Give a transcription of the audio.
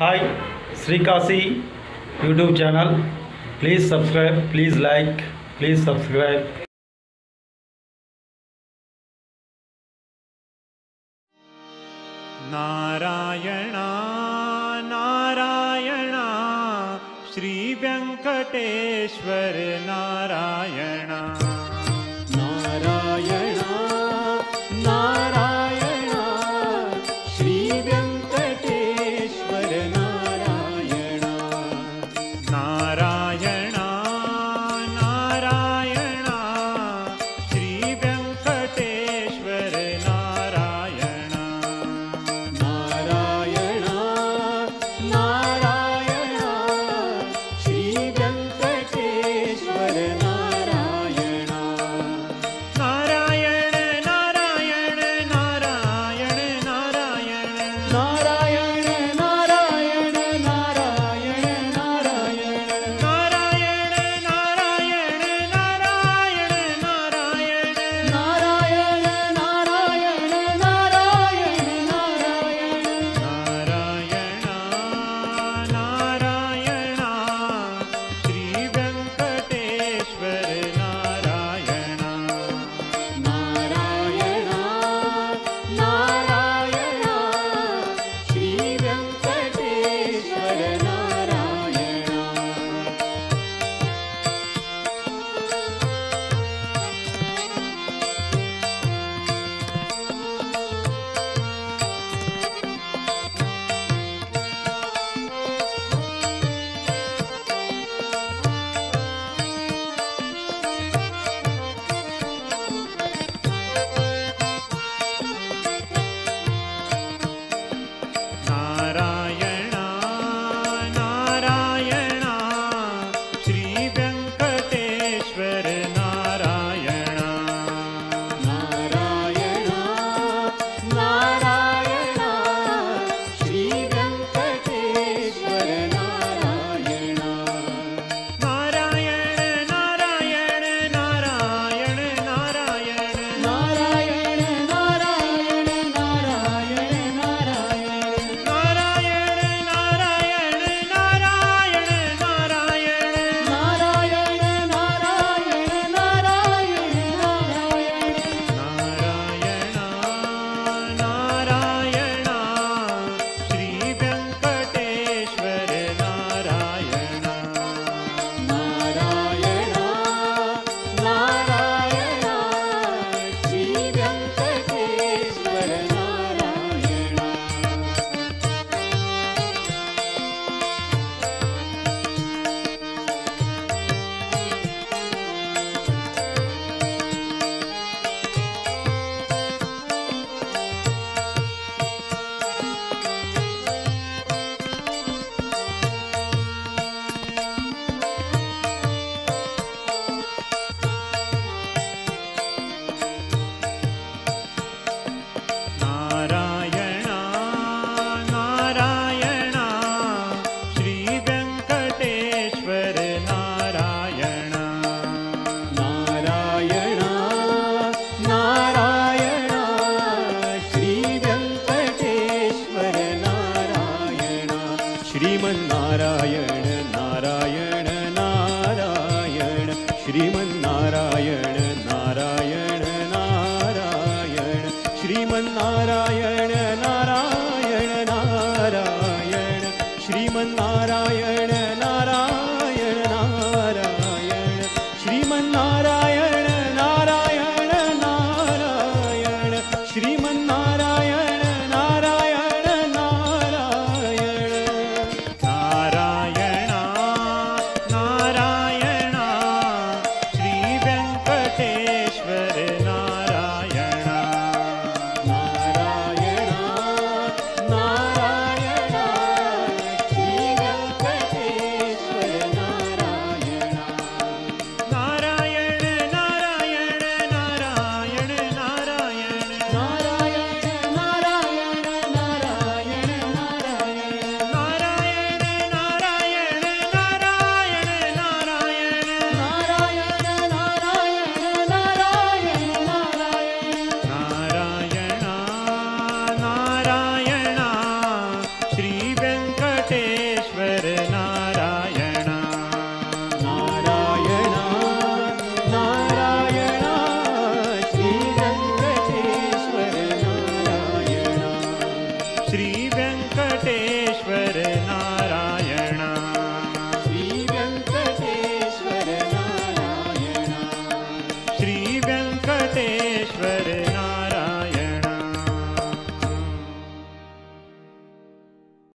hi Shrikashi YouTube channel please subscribe please like please subscribe Narayan Narayan Shri Venkateshwar Narayan Narayan Narayan Narayan Narayan Shriman